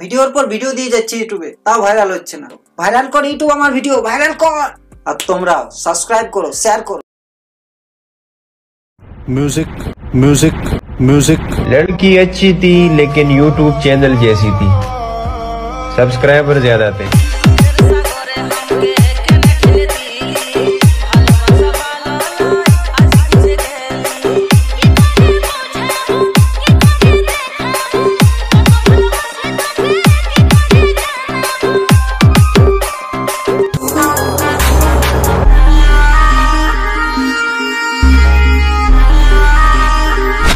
ভিডিওর পর ভিডিও দিয়ে যাচ্ছে ইউটিউবে তাও ভাইরাল হচ্ছে না ভাইরাল কর ইউটিউব আমার ভিডিও ভাইরাল কর আর তোমরা সাবস্ক্রাইব করো শেয়ার করো म्यूज़िक म्यूज़िक म्यूज़िक लड़की अच्छी थी लेकिन यूट्यूब चैनल जैसी थी सब्सक्राइबर ज़्यादा थे